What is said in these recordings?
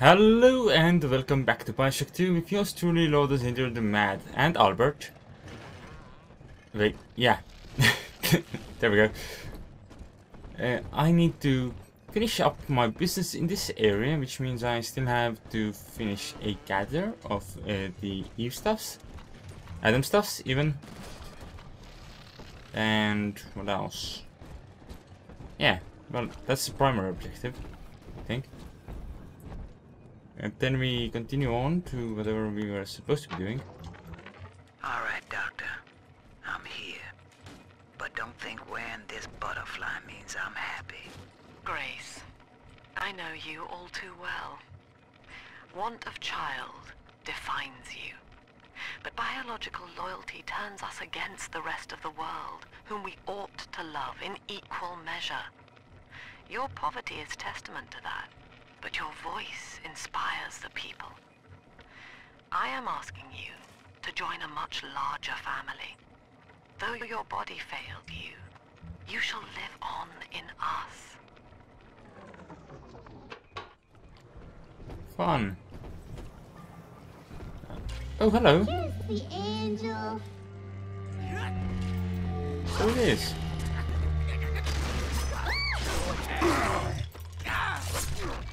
Hello and welcome back to Bioshock 2 with yours truly Lotus into the Mad and Albert. Wait, yeah. there we go. Uh, I need to finish up my business in this area, which means I still have to finish a gather of uh, the Eve stuffs. Adam stuffs, even. And what else? Yeah, well, that's the primary objective, I think. And then we continue on to whatever we were supposed to be doing. All right, Doctor. I'm here. But don't think wearing this butterfly means I'm happy. Grace, I know you all too well. Want of child defines you. But biological loyalty turns us against the rest of the world, whom we ought to love in equal measure. Your poverty is testament to that but your voice inspires the people. I am asking you to join a much larger family. Though your body failed you, you shall live on in us. Fun. Oh, hello. Here's the angel. So it is.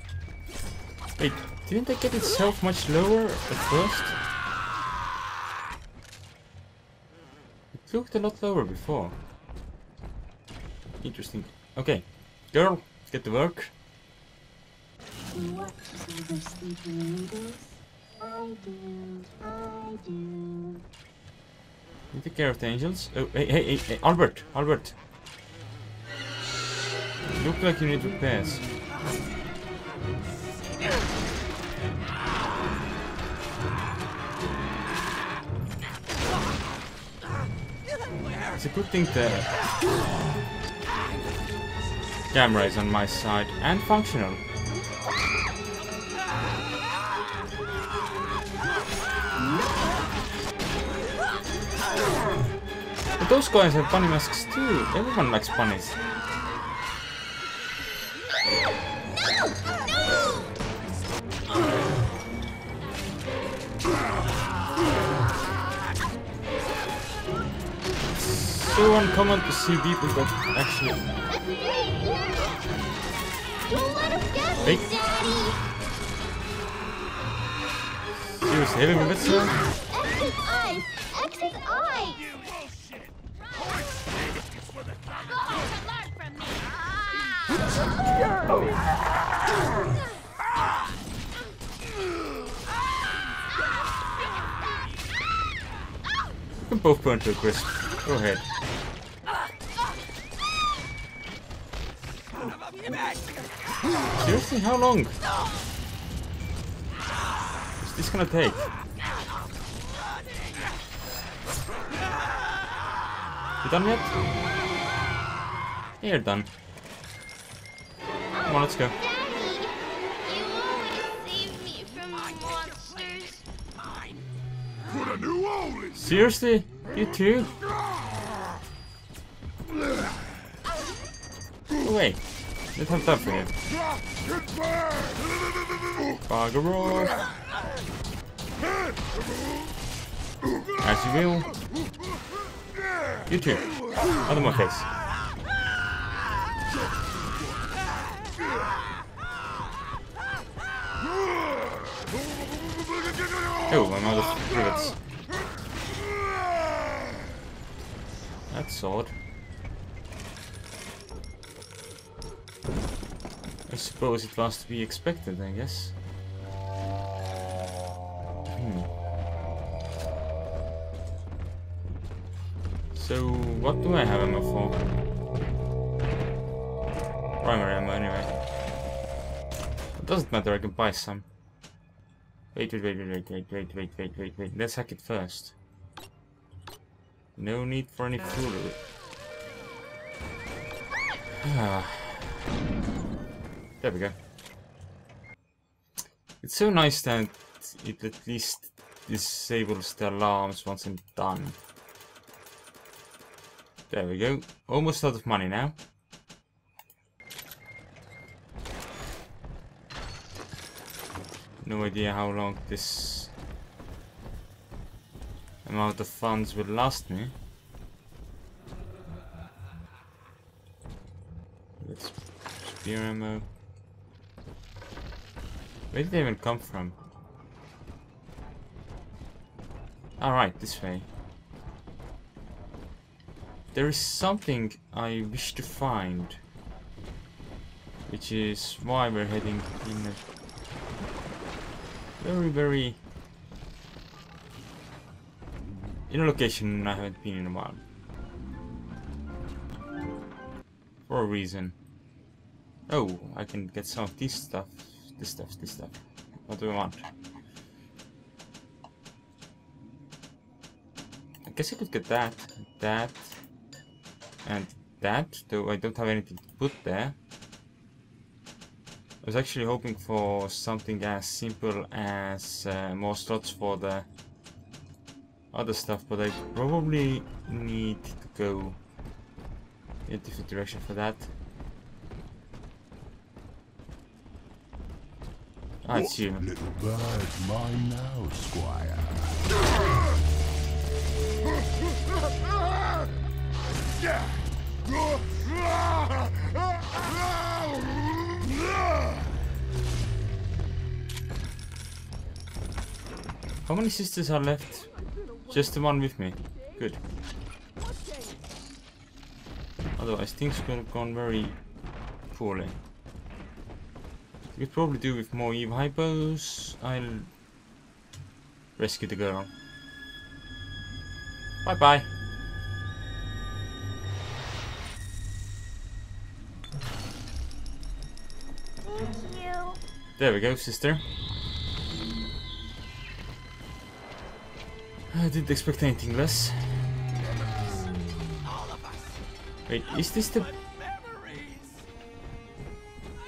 Wait, didn't they get itself much lower at first? It looked a lot lower before. Interesting. Okay, girl, get to work. What do the sleeping angels? I do, I do. You take care of the angels. Oh, hey, hey, hey, hey Albert, Albert. Look like you need repairs. It's a good thing the camera is on my side and functional. But those guys have bunny masks too. Everyone likes bunnies. so uncommon to see people that actually... Hey! Seriously, heavy limit, sir? X's eyes! X's eyes! Both burnt to a crisp. Go ahead. Seriously, how long? Is this gonna take? You done yet? Yeah, you're done. Come on, let's go. Daddy! You always save me from monsters. Seriously? You too? Wait. Let's have time for you. Bugger. As you will. You too. Other oh, my face. Oh, I'm out of rivets. That's odd. Suppose it was to be expected, I guess. Hmm. So, what do I have ammo for? Primary ammo, anyway. It doesn't matter, I can buy some. Wait, wait, wait, wait, wait, wait, wait, wait, wait, wait. Let's hack it first. No need for any foolery. There we go. It's so nice that it at least disables the alarms once I'm done. There we go. Almost out of money now. No idea how long this amount of funds will last me. Let's spear ammo. Where did they even come from? Alright, this way. There is something I wish to find. Which is why we're heading in a very, very... In a location I haven't been in a while. For a reason. Oh, I can get some of this stuff. This stuff, this stuff. What do we want? I guess I could get that, that, and that, though I don't have anything to put there. I was actually hoping for something as simple as uh, more slots for the other stuff, but I probably need to go in a different direction for that. It's you. Little bird, mine now, squire. How many sisters are left? Just the one with me. Good. Otherwise things could have gone very poorly. We could probably do with more Eve hypos. I'll rescue the girl. Bye bye. Thank you. There we go, sister. I didn't expect anything less. Wait, is this the...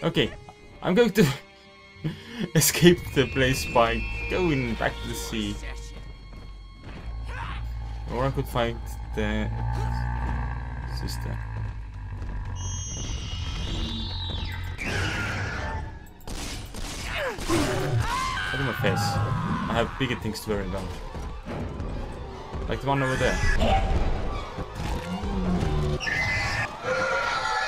Okay, I'm going to escape the place by going back to the sea. Or I could find the sister. Look at my face. I have bigger things to worry about. Like the one over there.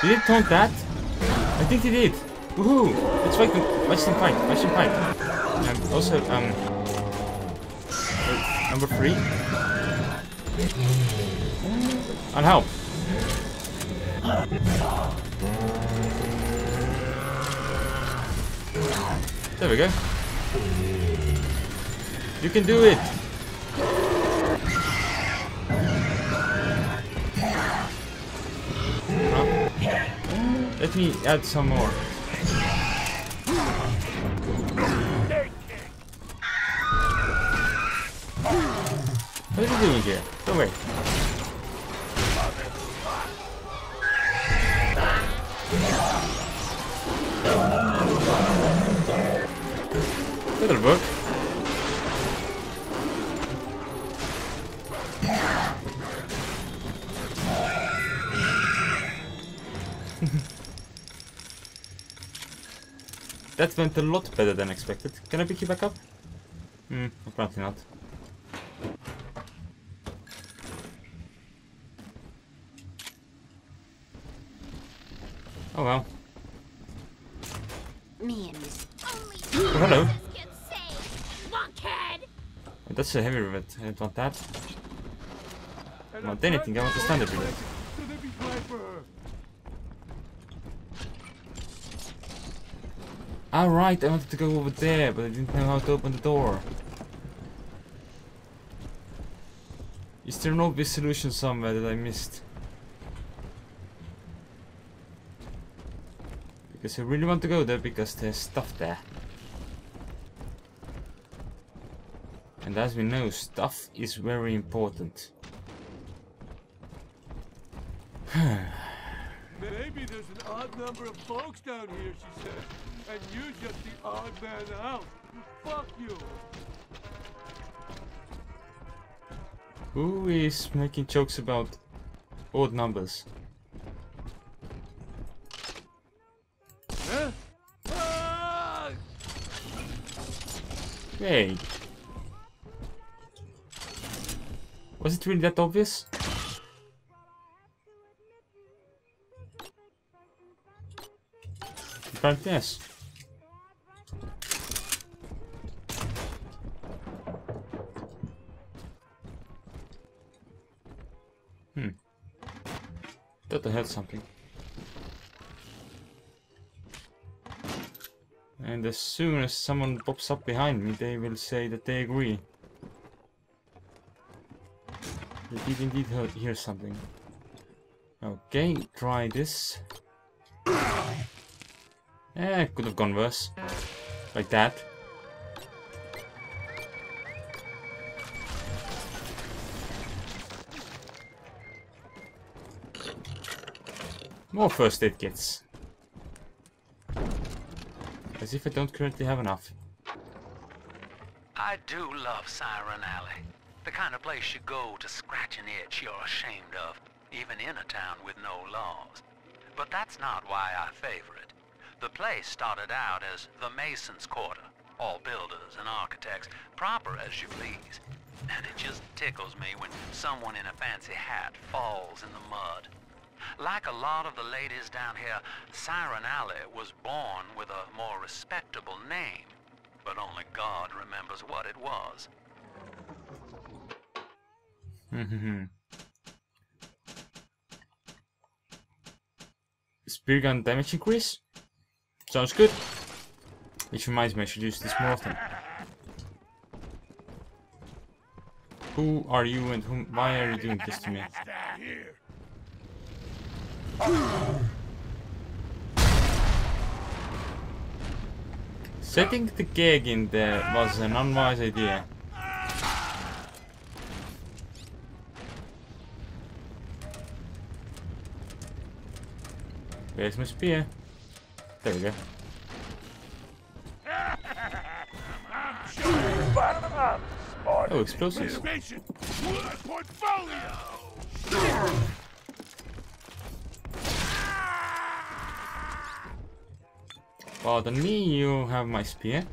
Did it taunt that? I think it did. Woohoo! Let's fight them. Watch them. And also, um, number three. And help. There we go. You can do it. Let me add some more. You doing here? Away. That'll that went a lot better than expected. Can I pick you back up? Hmm, apparently not. Oh well. Me and this only Oh, hello. get That's a heavy rivet. I don't want that. I don't want anything. I want the standard rivet. Alright, ah, I wanted to go over there, but I didn't know how to open the door. Is there an obvious solution somewhere that I missed? Because I really want to go there because there's stuff there. And as we know, stuff is very important. Maybe there's an odd number of folks down here, she said. And you're just the odd man out. Fuck you. Who is making jokes about odd numbers? Huh? Ah! Wait. Was it really that obvious? Apparently yes. Hmm. Thought I had something. And as soon as someone pops up behind me, they will say that they agree. They did indeed hear something. Okay, try this. Eh, could have gone worse. Like that. More first aid kits. As if I don't currently have enough. I do love Siren Alley. The kind of place you go to scratch an itch you're ashamed of, even in a town with no laws. But that's not why I favor it. The place started out as the Mason's Quarter, all builders and architects, proper as you please. And it just tickles me when someone in a fancy hat falls in the mud. Like a lot of the ladies down here, Siren Alley was born with a more respectable name. But only God remembers what it was. Mhm. Spear gun damage increase? Sounds good. Which reminds me, I should use this more often. Who are you and whom, why are you doing this to me? Setting the gag in there was an unwise idea. Where's my spear? There we go. Oh, explosives. Pardon me, you have my spear.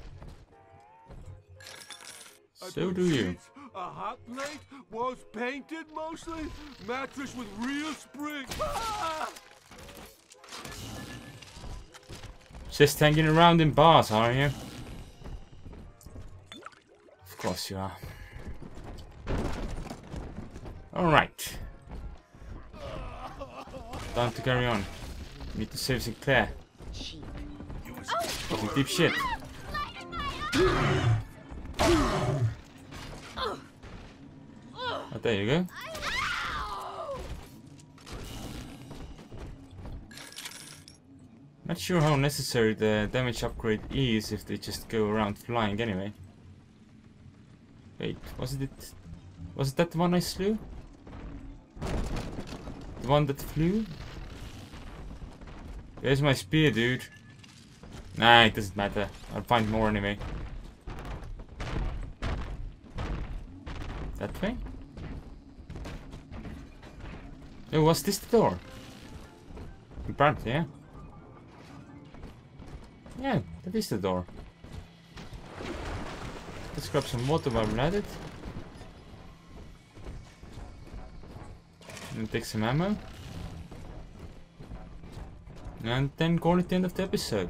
So do you. A hot plate, walls painted mostly, mattress with real spring. Ah! Just hanging around in bars, are you? Of course you are. Alright. Time to carry on. Need to save Sinclair. Deep shit. Oh, there you go. Not sure how necessary the damage upgrade is if they just go around flying anyway. Wait, was it was it that one I slew? The one that flew? Where's my spear, dude? Nah, it doesn't matter. I'll find more anyway. That way? Oh, was this the door? Apparently, yeah. Yeah, that is the door. Let's grab some water while we're at it. And take some ammo. And then call it the end of the episode.